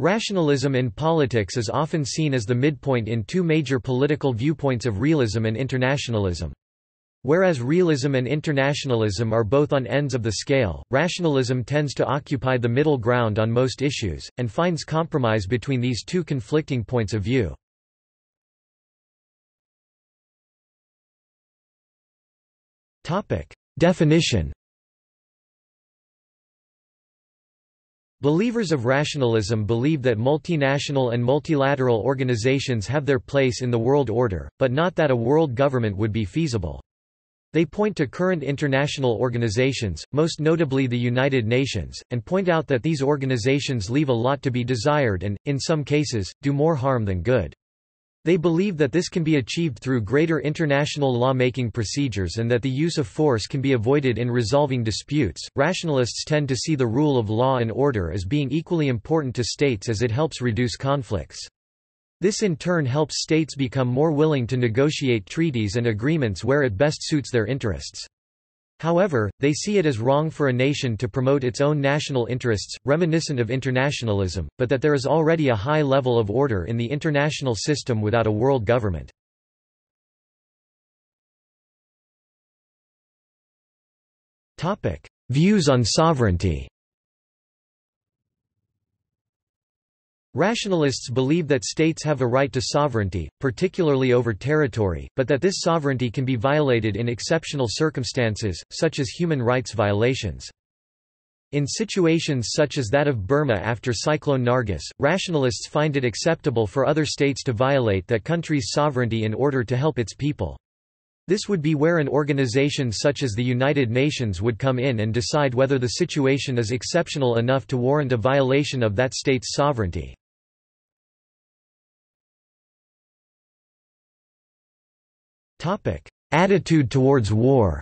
Rationalism in politics is often seen as the midpoint in two major political viewpoints of realism and internationalism. Whereas realism and internationalism are both on ends of the scale, rationalism tends to occupy the middle ground on most issues, and finds compromise between these two conflicting points of view. Definition Believers of rationalism believe that multinational and multilateral organizations have their place in the world order, but not that a world government would be feasible. They point to current international organizations, most notably the United Nations, and point out that these organizations leave a lot to be desired and, in some cases, do more harm than good. They believe that this can be achieved through greater international law-making procedures and that the use of force can be avoided in resolving disputes. Rationalists tend to see the rule of law and order as being equally important to states as it helps reduce conflicts. This in turn helps states become more willing to negotiate treaties and agreements where it best suits their interests. However, they see it as wrong for a nation to promote its own national interests, reminiscent of internationalism, but that there is already a high level of order in the international system without a world government. Views on sovereignty Rationalists believe that states have a right to sovereignty, particularly over territory, but that this sovereignty can be violated in exceptional circumstances, such as human rights violations. In situations such as that of Burma after Cyclone Nargis, rationalists find it acceptable for other states to violate that country's sovereignty in order to help its people. This would be where an organization such as the United Nations would come in and decide whether the situation is exceptional enough to warrant a violation of that state's sovereignty. Attitude towards war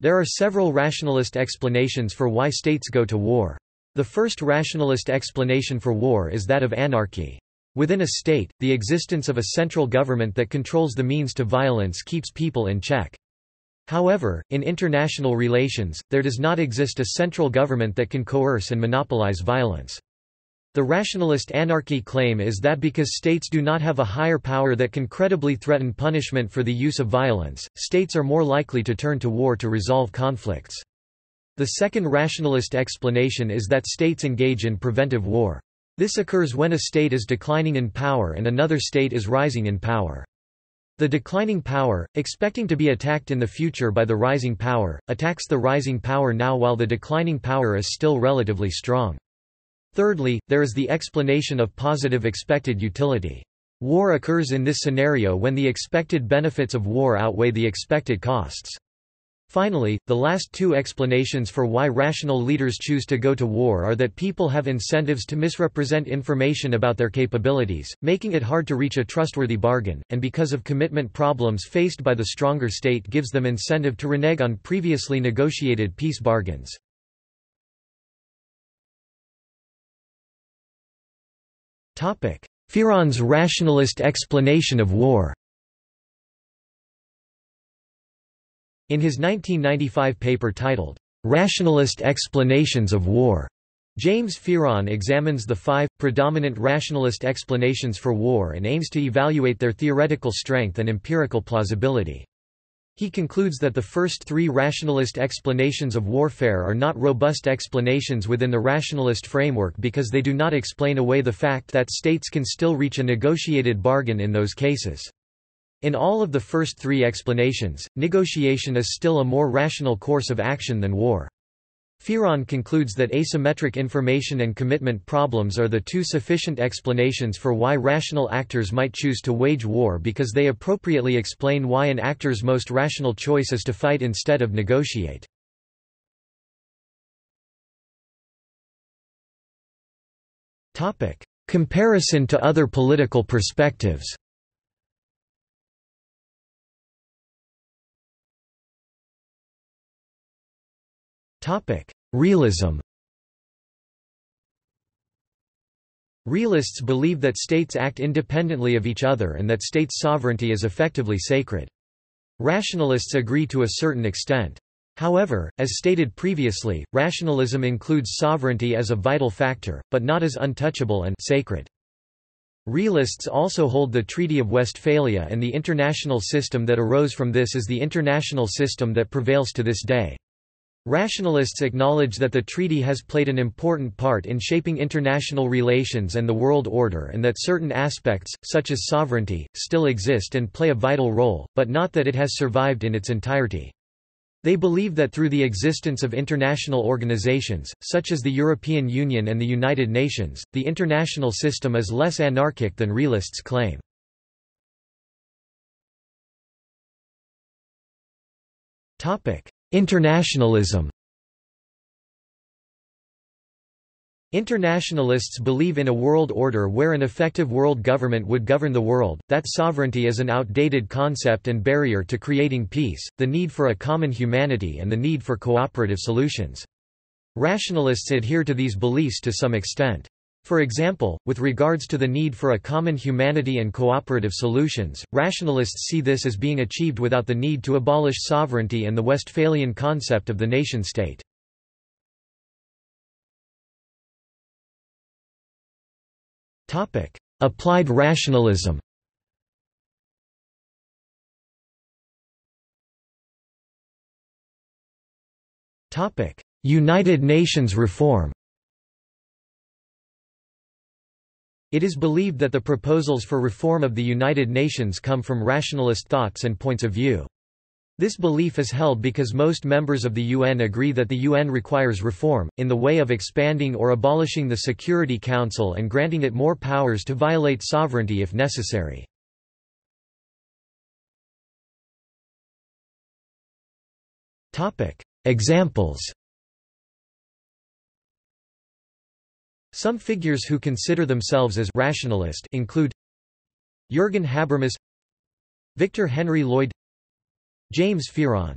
There are several rationalist explanations for why states go to war. The first rationalist explanation for war is that of anarchy. Within a state, the existence of a central government that controls the means to violence keeps people in check. However, in international relations, there does not exist a central government that can coerce and monopolize violence. The rationalist anarchy claim is that because states do not have a higher power that can credibly threaten punishment for the use of violence, states are more likely to turn to war to resolve conflicts. The second rationalist explanation is that states engage in preventive war. This occurs when a state is declining in power and another state is rising in power. The declining power, expecting to be attacked in the future by the rising power, attacks the rising power now while the declining power is still relatively strong. Thirdly, there is the explanation of positive expected utility. War occurs in this scenario when the expected benefits of war outweigh the expected costs. Finally, the last two explanations for why rational leaders choose to go to war are that people have incentives to misrepresent information about their capabilities, making it hard to reach a trustworthy bargain, and because of commitment problems faced by the stronger state gives them incentive to renege on previously negotiated peace bargains. Fearon's rationalist explanation of war In his 1995 paper titled, "'Rationalist Explanations of War' James Fearon examines the five, predominant rationalist explanations for war and aims to evaluate their theoretical strength and empirical plausibility. He concludes that the first three rationalist explanations of warfare are not robust explanations within the rationalist framework because they do not explain away the fact that states can still reach a negotiated bargain in those cases. In all of the first three explanations, negotiation is still a more rational course of action than war. Fearon concludes that asymmetric information and commitment problems are the two sufficient explanations for why rational actors might choose to wage war because they appropriately explain why an actor's most rational choice is to fight instead of negotiate. Comparison to other political perspectives Realism Realists believe that states act independently of each other and that state sovereignty is effectively sacred. Rationalists agree to a certain extent. However, as stated previously, rationalism includes sovereignty as a vital factor, but not as untouchable and sacred. Realists also hold the Treaty of Westphalia and the international system that arose from this as the international system that prevails to this day. Rationalists acknowledge that the treaty has played an important part in shaping international relations and the world order and that certain aspects, such as sovereignty, still exist and play a vital role, but not that it has survived in its entirety. They believe that through the existence of international organizations, such as the European Union and the United Nations, the international system is less anarchic than realists claim. Internationalism Internationalists believe in a world order where an effective world government would govern the world, that sovereignty is an outdated concept and barrier to creating peace, the need for a common humanity and the need for cooperative solutions. Rationalists adhere to these beliefs to some extent. For example, with regards to the need for a common humanity and cooperative solutions, rationalists see this as being achieved without the need to abolish sovereignty and the Westphalian concept of the nation-state. Applied rationalism. United Nations reform It is believed that the proposals for reform of the United Nations come from rationalist thoughts and points of view. This belief is held because most members of the UN agree that the UN requires reform, in the way of expanding or abolishing the Security Council and granting it more powers to violate sovereignty if necessary. Examples Some figures who consider themselves as rationalist include Jürgen Habermas Victor Henry Lloyd James Fearon